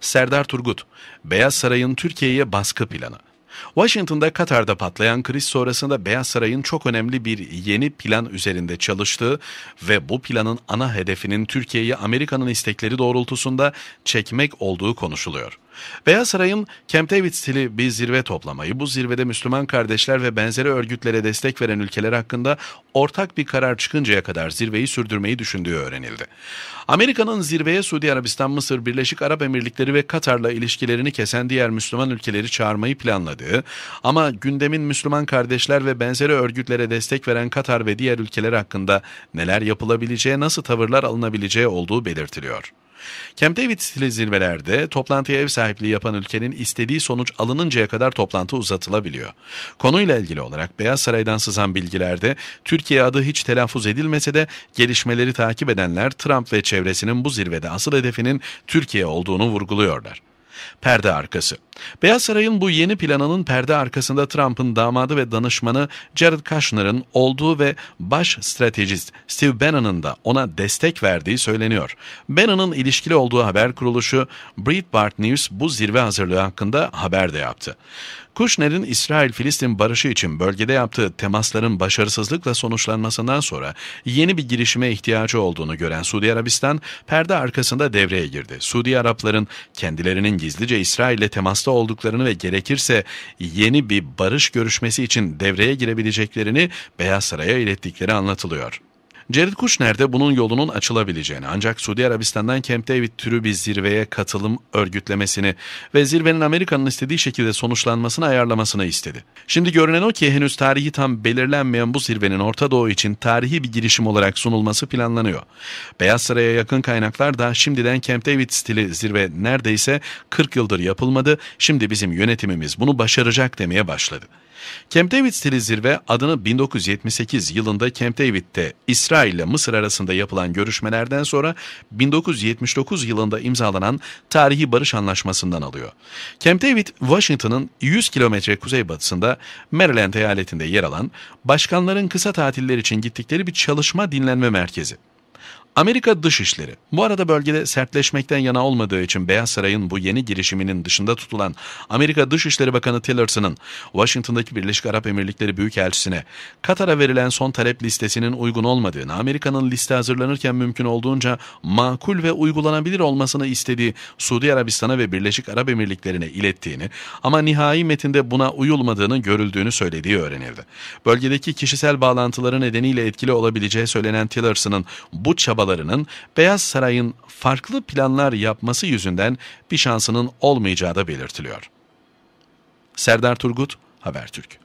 Serdar Turgut, Beyaz Saray'ın Türkiye'ye baskı planı. Washington'da Katar'da patlayan kriz sonrasında Beyaz Saray'ın çok önemli bir yeni plan üzerinde çalıştığı ve bu planın ana hedefinin Türkiye'yi Amerika'nın istekleri doğrultusunda çekmek olduğu konuşuluyor. Beyaz Saray'ın Camp David stili bir zirve toplamayı, bu zirvede Müslüman kardeşler ve benzeri örgütlere destek veren ülkeler hakkında ortak bir karar çıkıncaya kadar zirveyi sürdürmeyi düşündüğü öğrenildi. Amerika'nın zirveye Suudi Arabistan, Mısır, Birleşik Arap Emirlikleri ve Katar'la ilişkilerini kesen diğer Müslüman ülkeleri çağırmayı planladığı ama gündemin Müslüman kardeşler ve benzeri örgütlere destek veren Katar ve diğer ülkeler hakkında neler yapılabileceği, nasıl tavırlar alınabileceği olduğu belirtiliyor. Camp David stili zirvelerde toplantıya ev sahipliği yapan ülkenin istediği sonuç alınıncaya kadar toplantı uzatılabiliyor. Konuyla ilgili olarak Beyaz Saray'dan sızan bilgilerde Türkiye adı hiç telaffuz edilmese de gelişmeleri takip edenler Trump ve çevresinin bu zirvede asıl hedefinin Türkiye olduğunu vurguluyorlar. Perde arkası. Beyaz Saray'ın bu yeni planının perde arkasında Trump'ın damadı ve danışmanı Jared Kushner'ın olduğu ve baş stratejist Steve Bannon'ın da ona destek verdiği söyleniyor. Bannon'ın ilişkili olduğu haber kuruluşu Breitbart News bu zirve hazırlığı hakkında haber de yaptı. Kushner'in İsrail-Filistin barışı için bölgede yaptığı temasların başarısızlıkla sonuçlanmasından sonra yeni bir girişime ihtiyacı olduğunu gören Suudi Arabistan perde arkasında devreye girdi. Suudi Arapların kendilerinin gizlice İsrail ile temasta olduklarını ve gerekirse yeni bir barış görüşmesi için devreye girebileceklerini Beyaz Saray'a ilettikleri anlatılıyor. Jared Kushner de bunun yolunun açılabileceğini ancak Suudi Arabistan'dan Camp David türü bir zirveye katılım örgütlemesini ve zirvenin Amerika'nın istediği şekilde sonuçlanmasını ayarlamasını istedi. Şimdi görünen o ki henüz tarihi tam belirlenmeyen bu zirvenin Orta Doğu için tarihi bir girişim olarak sunulması planlanıyor. Beyaz Saray'a yakın kaynaklar da şimdiden Camp David stili zirve neredeyse 40 yıldır yapılmadı, şimdi bizim yönetimimiz bunu başaracak demeye başladı. Camp David stili zirve adını 1978 yılında Camp David'de İsrail ile Mısır arasında yapılan görüşmelerden sonra 1979 yılında imzalanan tarihi barış anlaşmasından alıyor. Camp David, Washington'ın 100 kilometre kuzeybatısında Maryland eyaletinde yer alan başkanların kısa tatiller için gittikleri bir çalışma dinlenme merkezi. Amerika Dışişleri. Bu arada bölgede sertleşmekten yana olmadığı için Beyaz Saray'ın bu yeni girişiminin dışında tutulan Amerika Dışişleri Bakanı Tillerson'ın Washington'daki Birleşik Arap Emirlikleri Büyükelçisi'ne Katar'a verilen son talep listesinin uygun olmadığını, Amerika'nın liste hazırlanırken mümkün olduğunca makul ve uygulanabilir olmasını istediği Suudi Arabistan'a ve Birleşik Arap Emirlikleri'ne ilettiğini ama nihai metinde buna uyulmadığını görüldüğünü söylediği öğrenildi. Bölgedeki kişisel bağlantıları nedeniyle etkili olabileceği söylenen Tillerson'ın bu çabaları çalışmalarının Beyaz Saray'ın farklı planlar yapması yüzünden bir şansının olmayacağı da belirtiliyor. Serdar Turgut, Habertürk